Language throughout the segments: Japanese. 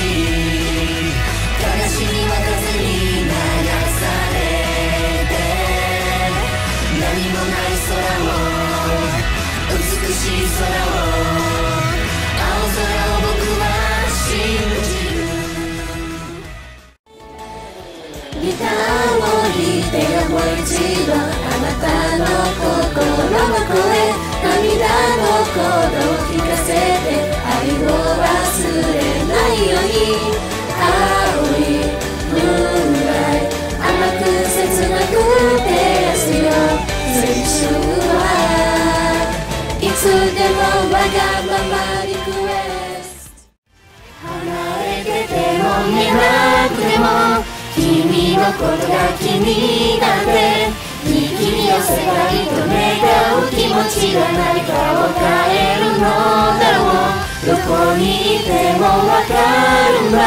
悲しみは風に流されて何もない空を美しい空を青空を僕ことが気になってに君を世界と願う気持ちが何かを変えるどこにいてもわかるんだ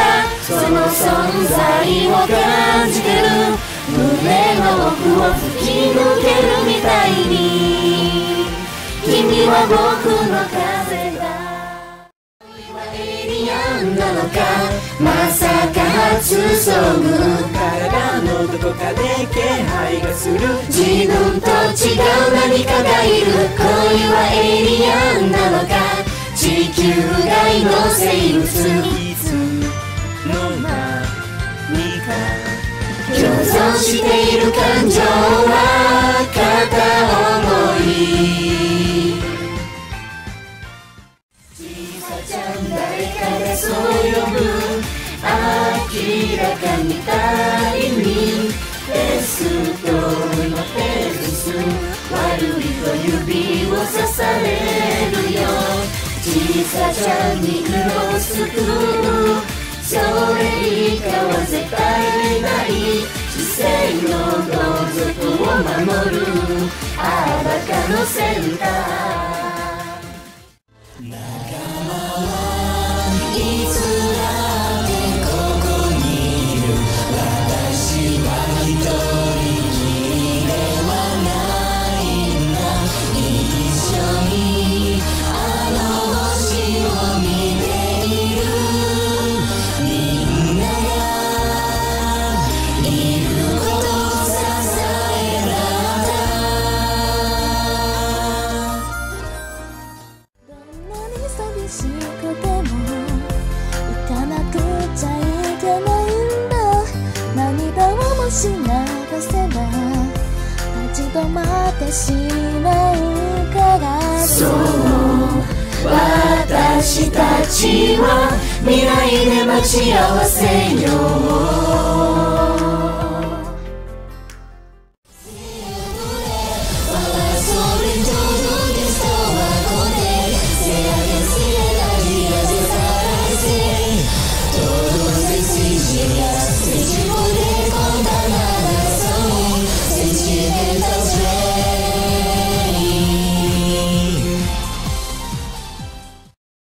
その存在を感じてる。胸の奥を吹き抜けるみたいに。君は僕の風だ。エイリアンなのか。まさか初遭遇体のどこかで気配がする。自分と違う何かがいる。恋はエイリアン地球外の生物いつの間にか共存している感情は片思い小さちゃん誰かでそう呼ぶ明らかにタイにテストのペース悪いと指を刺され小さちゃんに色を救うそれ以下は絶対にない知性の同族を守るあばかのセンター仲間はいつだってここにいる私は一人しくても行かなくちゃいけないんだ涙をもし流せば立ち止まってしまうからそう私たちは未来で待ち合わせよ。う Windows Red.